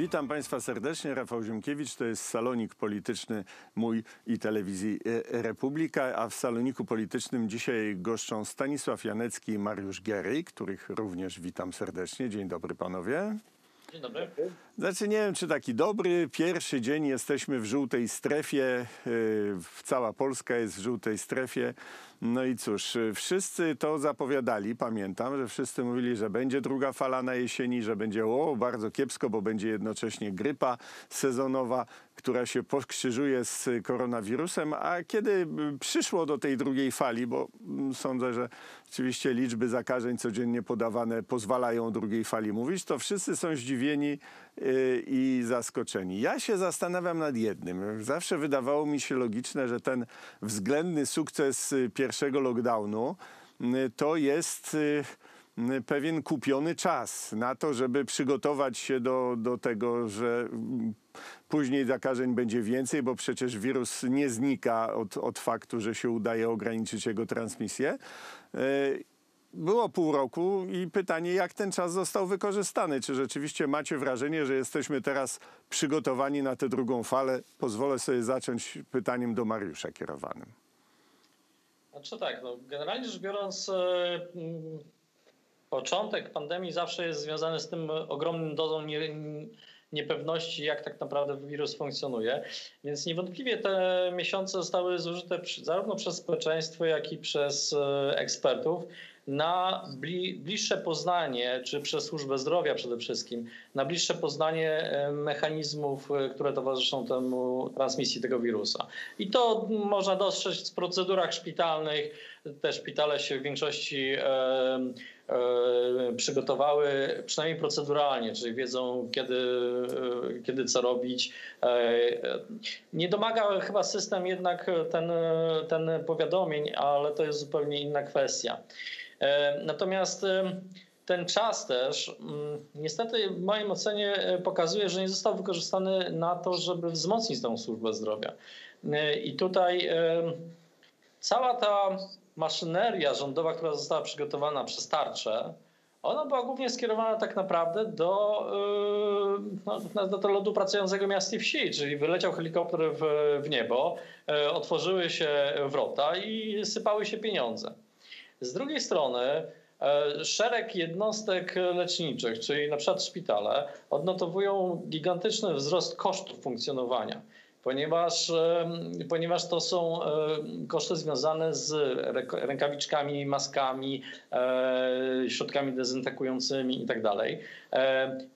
Witam Państwa serdecznie. Rafał Ziemkiewicz, to jest salonik polityczny mój i telewizji e, Republika, a w saloniku politycznym dzisiaj goszczą Stanisław Janecki i Mariusz Gery, których również witam serdecznie. Dzień dobry panowie. Dzień dobry. Znaczy nie wiem, czy taki dobry. Pierwszy dzień jesteśmy w żółtej strefie. Yy, cała Polska jest w żółtej strefie. No i cóż, yy, wszyscy to zapowiadali. Pamiętam, że wszyscy mówili, że będzie druga fala na jesieni, że będzie o, bardzo kiepsko, bo będzie jednocześnie grypa sezonowa, która się pokrzyżuje z koronawirusem. A kiedy przyszło do tej drugiej fali, bo sądzę, że oczywiście liczby zakażeń codziennie podawane pozwalają o drugiej fali mówić, to wszyscy są zdziwieni y, i zaskoczeni. Ja się zastanawiam nad jednym. Zawsze wydawało mi się logiczne, że ten względny sukces y, pierwszego lockdownu y, to jest pewien kupiony czas na to, żeby przygotować się do, do tego, że później zakażeń będzie więcej, bo przecież wirus nie znika od, od faktu, że się udaje ograniczyć jego transmisję. Było pół roku i pytanie, jak ten czas został wykorzystany? Czy rzeczywiście macie wrażenie, że jesteśmy teraz przygotowani na tę drugą falę? Pozwolę sobie zacząć pytaniem do Mariusza kierowanym. Znaczy tak, no, generalnie rzecz biorąc, e, początek pandemii zawsze jest związany z tym ogromnym dozą nie, niepewności, jak tak naprawdę wirus funkcjonuje. Więc niewątpliwie te miesiące zostały zużyte zarówno przez społeczeństwo, jak i przez e, ekspertów na bliższe poznanie, czy przez służbę zdrowia przede wszystkim, na bliższe poznanie e, mechanizmów, e, które towarzyszą temu transmisji tego wirusa. I to można dostrzec w procedurach szpitalnych. Te szpitale się w większości przygotowały, przynajmniej proceduralnie, czyli wiedzą, kiedy, e, kiedy co robić. E, nie domaga chyba system jednak ten, ten powiadomień, ale to jest zupełnie inna kwestia. E, natomiast e, ten czas też mm, niestety w moim ocenie e, pokazuje, że nie został wykorzystany na to, żeby wzmocnić tą służbę zdrowia. I tutaj cała ta maszyneria rządowa, która została przygotowana przez tarczę, ona była głównie skierowana tak naprawdę do, no, do lodu pracującego miast i wsi, czyli wyleciał helikopter w, w niebo, otworzyły się wrota i sypały się pieniądze. Z drugiej strony e, szereg jednostek leczniczych, czyli na przykład szpitale, odnotowują gigantyczny wzrost kosztów funkcjonowania ponieważ, e, ponieważ to są e, koszty związane z rękawiczkami, maskami, środkami dezynfekującymi itd. Tak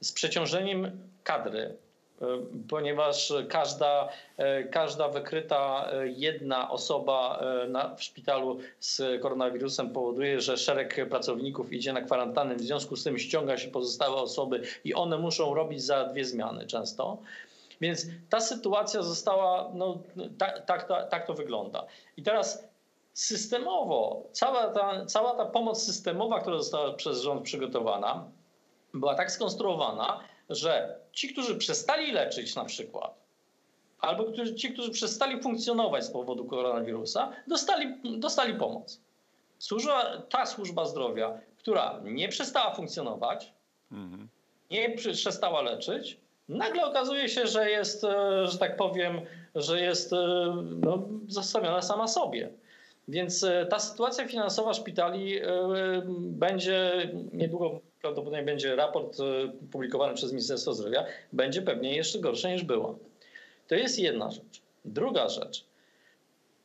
z przeciążeniem kadry E, ponieważ każda, e, każda wykryta e, jedna osoba na, w szpitalu z koronawirusem powoduje, że szereg pracowników idzie na kwarantannę, w związku z tym ściąga się pozostałe osoby i one muszą robić za dwie zmiany często. Więc ta sytuacja została, no, tak, tak, tak, tak to wygląda. I teraz systemowo, cała ta, cała ta pomoc systemowa, która została przez rząd przygotowana, była tak skonstruowana, że ci, którzy przestali leczyć na przykład, albo którzy, ci, którzy przestali funkcjonować z powodu koronawirusa, dostali, dostali pomoc. Służba, ta służba zdrowia, która nie przestała funkcjonować, mhm. nie przestała leczyć, nagle okazuje się, że jest, e, że tak powiem, że jest e, no, sama sobie. Więc e, ta sytuacja finansowa szpitali będzie niedługo prawdopodobnie będzie raport publikowany przez Ministerstwo Zdrowia, będzie pewnie jeszcze gorsze niż było. To jest jedna rzecz. Druga rzecz.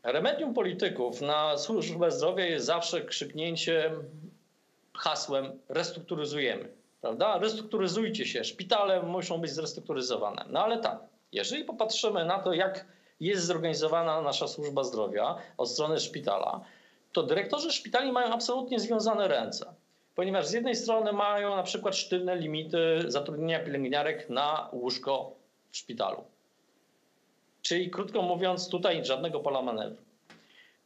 Remedium polityków na służbę zdrowia jest zawsze krzyknięcie hasłem restrukturyzujemy. Prawda? Restrukturyzujcie się, szpitale muszą być zrestrukturyzowane. No ale tak, jeżeli popatrzymy na to, jak jest zorganizowana nasza służba zdrowia od strony szpitala, to dyrektorzy szpitali mają absolutnie związane ręce ponieważ z jednej strony mają na przykład sztywne limity zatrudnienia pielęgniarek na łóżko w szpitalu. Czyli krótko mówiąc, tutaj żadnego pola manewru.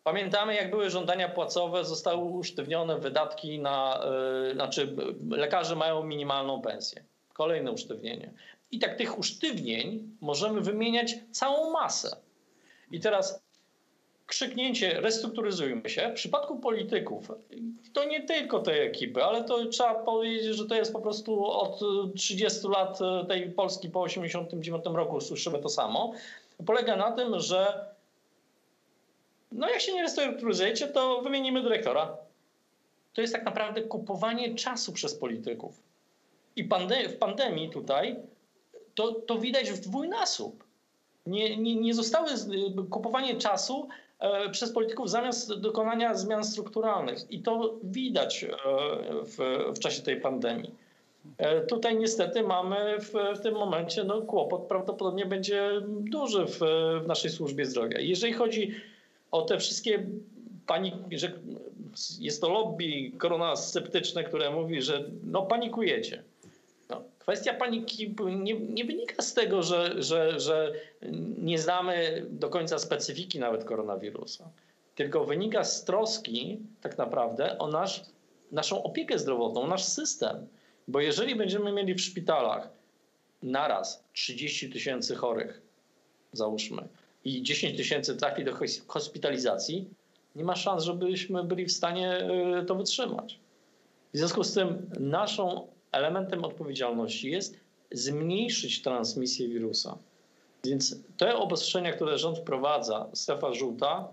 Pamiętamy, jak były żądania płacowe, zostały usztywnione wydatki na, yy, znaczy lekarze mają minimalną pensję. Kolejne usztywnienie. I tak tych usztywnień możemy wymieniać całą masę. I teraz krzyknięcie restrukturyzujmy się. W przypadku polityków to nie tylko tej ekipy, ale to trzeba powiedzieć, że to jest po prostu od 30 lat tej Polski po 89 roku słyszymy to samo. Polega na tym, że no jak się nie restrukturyzujecie, to wymienimy dyrektora. To jest tak naprawdę kupowanie czasu przez polityków. I w pandemii tutaj to, to widać w dwójnasób. Nie, nie, nie zostały kupowanie czasu e, przez polityków zamiast dokonania zmian strukturalnych. I to widać e, w, w czasie tej pandemii. E, tutaj niestety mamy w, w, tym momencie no, kłopot prawdopodobnie będzie duży w, w naszej służbie zdrowia. Jeżeli chodzi o te wszystkie pani, że jest to lobby korona sceptyczne, które mówi, że no panikujecie. No, kwestia paniki nie, nie, wynika z tego, że, że, że nie znamy do końca specyfiki nawet koronawirusa, tylko wynika z troski tak naprawdę o nasz, naszą opiekę zdrowotną, nasz system. Bo jeżeli będziemy mieli w szpitalach naraz 30 tysięcy chorych, załóżmy, i 10 tysięcy trafi do hospitalizacji, nie ma szans, żebyśmy byli w stanie e, to wytrzymać. W związku z tym naszą elementem odpowiedzialności jest zmniejszyć transmisję wirusa. Więc te obostrzenia, które rząd wprowadza, strefa żółta,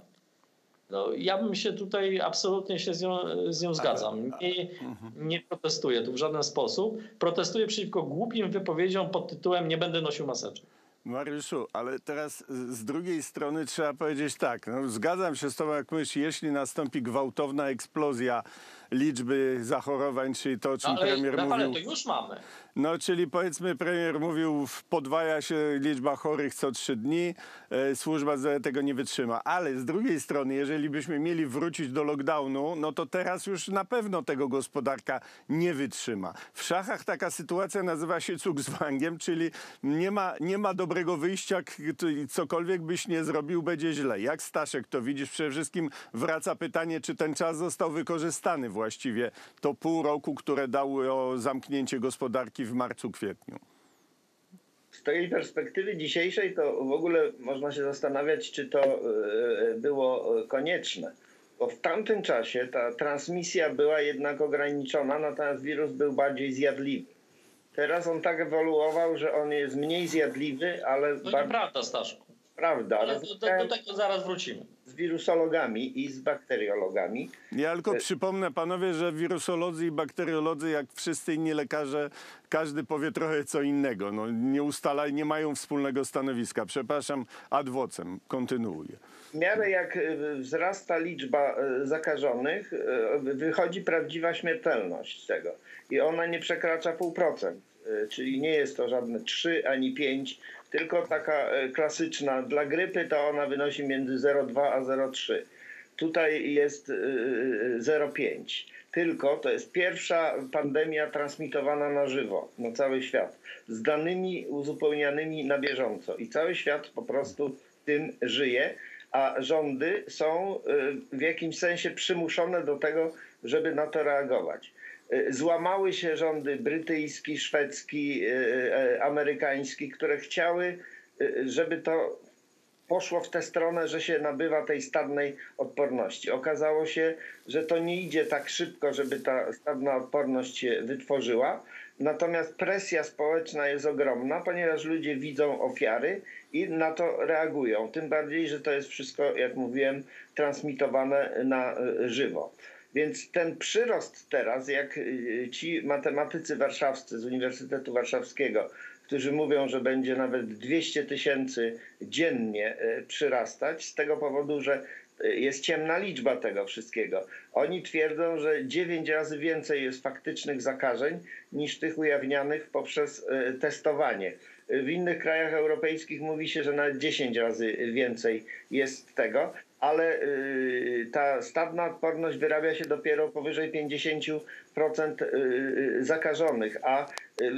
no, ja bym się tutaj absolutnie się z nią, z nią zgadzam. Nie, mhm. nie protestuję tu w żaden sposób. Protestuję przeciwko głupim wypowiedziom pod tytułem nie będę nosił maseczek. Mariuszu, ale teraz z drugiej strony trzeba powiedzieć tak, no, zgadzam się z tobą, jak mówisz, jeśli nastąpi gwałtowna eksplozja liczby zachorowań, czyli to, o czym no, ale, premier Rafale, mówił. to już mamy. No, czyli powiedzmy, premier mówił, podwaja się liczba chorych co trzy dni, e, służba tego nie wytrzyma. Ale z drugiej strony, jeżeli byśmy mieli wrócić do lockdownu, no to teraz już na pewno tego gospodarka nie wytrzyma. W szachach taka sytuacja nazywa się cuk z wangiem, czyli nie ma, nie ma dobrego wyjścia, cokolwiek byś nie zrobił, będzie źle. Jak Staszek to widzisz? Przede wszystkim wraca pytanie, czy ten czas został wykorzystany właściwie, to pół roku, które dało zamknięcie gospodarki w marcu, kwietniu? Z tej perspektywy dzisiejszej to w ogóle można się zastanawiać, czy to e, było konieczne. Bo w tamtym czasie ta transmisja była jednak ograniczona, natomiast wirus był bardziej zjadliwy. Teraz on tak ewoluował, że on jest mniej zjadliwy, ale. To nieprawda, Staszku. Prawda. Ale do, do, do tego zaraz wrócimy z wirusologami i z bakteriologami. Ja tylko e, przypomnę panowie, że wirusolodzy i bakteriolodzy, jak wszyscy inni lekarze, każdy powie trochę co innego. No, nie ustala, nie mają wspólnego stanowiska. Przepraszam, ad vocem. Kontynuuję. W miarę jak e, wzrasta liczba e, zakażonych, wychodzi prawdziwa śmiertelność z tego. I ona nie przekracza pół procent. Czyli nie jest to żadne 3 ani 5, tylko taka e, klasyczna. Dla grypy to ona wynosi między 0,2 a 0,3. Tutaj jest 0,5. E, e, tylko to jest pierwsza pandemia transmitowana na żywo na cały świat, z danymi uzupełnianymi na bieżąco. I cały świat po prostu tym żyje, a rządy są w jakimś sensie przymuszone do tego, żeby na to reagować. E, złamały się rządy brytyjski, szwedzki, e, e, amerykański, które chciały, żeby to poszło w tę stronę, że się nabywa tej stadnej odporności. Okazało się, że to nie idzie tak szybko, żeby ta stadna odporność się wytworzyła. Natomiast presja społeczna jest ogromna, ponieważ ludzie widzą ofiary i na to reagują. Tym bardziej, że to jest wszystko, jak mówiłem, transmitowane na żywo. Więc ten przyrost teraz, jak y, ci matematycy warszawscy z Uniwersytetu Warszawskiego, którzy mówią, że będzie nawet 200 tysięcy dziennie y, przyrastać, z tego powodu, że y, jest ciemna liczba tego wszystkiego. Oni twierdzą, że 9 razy więcej jest faktycznych zakażeń niż tych ujawnianych poprzez testowanie. W innych krajach europejskich mówi się, że nawet 10 razy więcej jest tego ale y, ta stadna odporność wyrabia się dopiero powyżej 50% y, y, zakażonych, a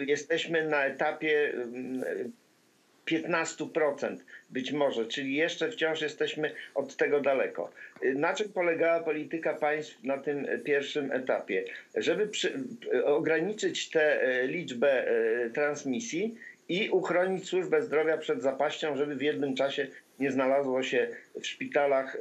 jesteśmy na etapie 15% być może, czyli jeszcze wciąż jesteśmy od tego daleko. Na czym polegała polityka państw na tym pierwszym etapie? Żeby przy, ograniczyć tę liczbę transmisji i uchronić służbę zdrowia przed zapaścią, żeby w jednym czasie nie znalazło się w szpitalach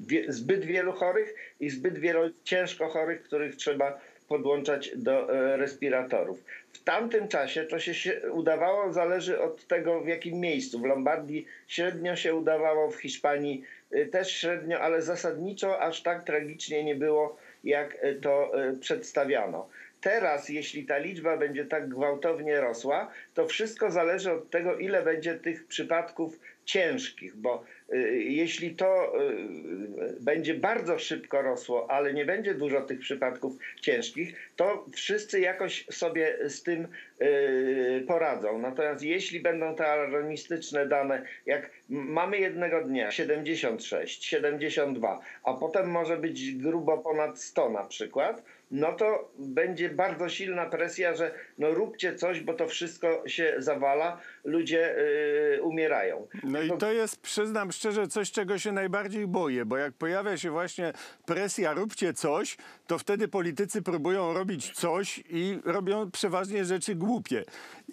wie- zbyt wielu chorych i zbyt wielu ciężko chorych, których trzeba podłączać do e, respiratorów. W tamtym czasie to się, się udawało, zależy od tego w jakim miejscu. W Lombardii średnio się udawało, w Hiszpanii też średnio, ale zasadniczo aż tak tragicznie nie było, jak e, to e, przedstawiano. Teraz, jeśli ta liczba będzie tak gwałtownie rosła, to wszystko zależy od tego, ile będzie tych przypadków ciężkich, bo y, jeśli to y, będzie bardzo szybko rosło, ale nie będzie dużo tych przypadków ciężkich, to wszyscy jakoś sobie z tym y, poradzą. Natomiast jeśli będą te alarmistyczne dane, jak mamy jednego dnia 76, 72, a potem może być grubo ponad 100 na przykład, no to będzie bardzo silna presja, że no róbcie coś, bo to wszystko się zawala, ludzie y, umierają. No i to jest, przyznam szczerze, coś, czego się najbardziej boję, bo jak pojawia się właśnie presja róbcie coś, to wtedy politycy próbują robić coś i robią przeważnie rzeczy głupie.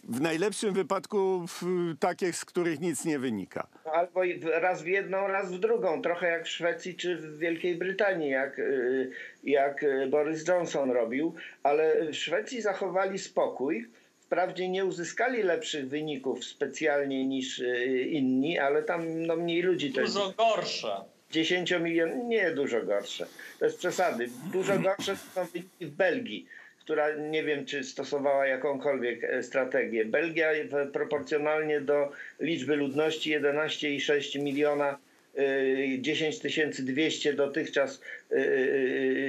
W najlepszym wypadku w, takie, z których nic nie wynika. Albo raz w jedną, raz w drugą, trochę jak w Szwecji czy w Wielkiej Brytanii, jak, y, jak y, Boris Johnson robił, ale w Szwecji zachowali spokój. Wprawdzie nie uzyskali lepszych wyników specjalnie niż y, inni, ale tam no, mniej ludzi też. Dużo gorsze. 10 milionów, nie dużo gorsze. To jest przesady. Dużo gorsze są wyniki w Belgii, która nie wiem, czy stosowała jakąkolwiek e, strategię. Belgia proporcjonalnie do liczby ludności 11,6 miliona. Y, 10 200 dotychczas y,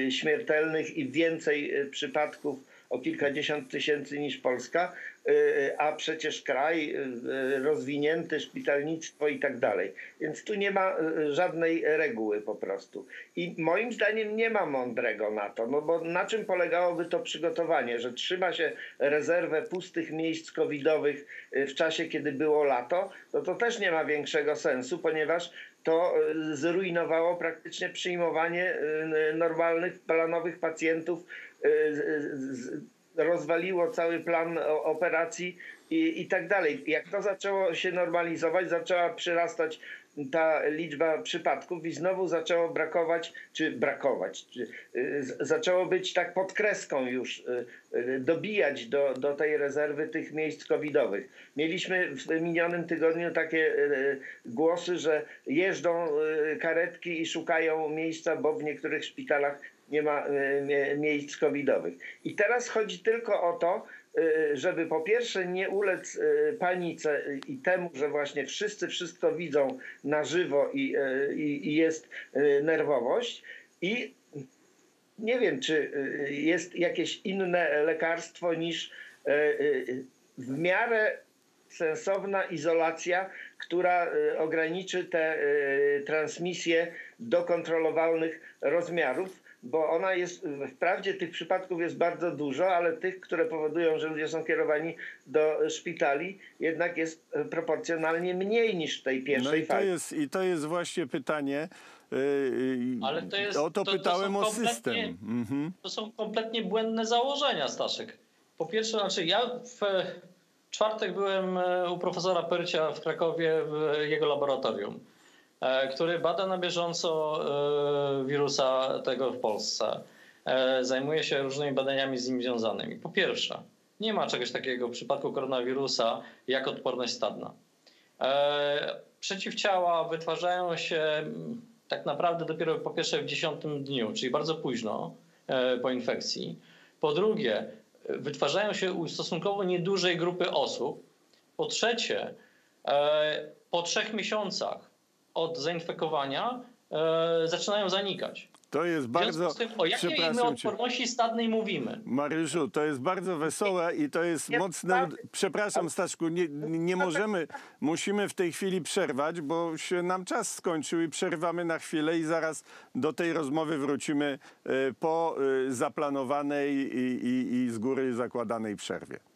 y, śmiertelnych i więcej y, przypadków o kilkadziesiąt tysięcy niż Polska, y, a przecież kraj y, rozwinięty, szpitalnictwo i tak dalej. Więc tu nie ma y, żadnej reguły po prostu. I moim zdaniem nie ma mądrego na to, no bo na czym polegałoby to przygotowanie, że trzyma się rezerwę pustych miejsc covidowych w czasie, kiedy było lato, no to też nie ma większego sensu, ponieważ to zrujnowało praktycznie przyjmowanie normalnych, planowych pacjentów, rozwaliło cały plan operacji i, i tak dalej. Jak to zaczęło się normalizować, zaczęła przyrastać ta liczba przypadków i znowu zaczęło brakować, czy brakować, czy, y, zaczęło być tak pod kreską już, y, y, dobijać do, do tej rezerwy tych miejsc covidowych. Mieliśmy w minionym tygodniu takie y, głosy, że jeżdżą y, karetki i szukają miejsca, bo w niektórych szpitalach nie ma y, mie- miejsc covidowych. I teraz chodzi tylko o to, y, żeby po pierwsze nie ulec y, panice i temu, że właśnie wszyscy wszystko widzą na żywo i, jest nerwowość i nie wiem, czy jest jakieś inne lekarstwo niż w miarę sensowna izolacja, która ograniczy te transmisje do kontrolowalnych rozmiarów, bo ona jest, wprawdzie tych przypadków jest bardzo dużo, ale tych, które powodują, że ludzie są kierowani do szpitali, jednak jest y, proporcjonalnie mniej niż w tej No pierwszej i to jest, i to jest właśnie pytanie. yy, Ale to jest- o to, to- to pytałem są o kompletnie- system. Mhm. To są kompletnie błędne założenia, Staszek. Po pierwsze, znaczy ja w czwartek byłem e, u profesora Pyrcia w Krakowie w jego laboratorium, który bada na bieżąco e, wirusa tego w Polsce. E, Zajmuje się różnymi badaniami z nim związanymi. Po pierwsze, nie ma czegoś takiego w przypadku koronawirusa jak odporność stadna. E, Przeciwciała wytwarzają się mm, tak naprawdę dopiero po pierwsze w dziesiątym dniu, czyli bardzo późno e, po infekcji. Po drugie, e, wytwarzają się u stosunkowo niedużej grupy osób. Po trzecie, e, po trzech miesiącach od zainfekowania e, zaczynają zanikać. To jest bardzo. z tym, o jakiej my odporności stadnej mówimy? Mariuszu, to jest bardzo wesołe i to jest mocne. tak. Przepraszam, Staszku, nie, nie możemy, musimy w tej chwili przerwać, bo się nam czas skończył i przerwamy na chwilę i zaraz do tej rozmowy wrócimy e, po e, zaplanowanej i, i, i z góry zakładanej przerwie.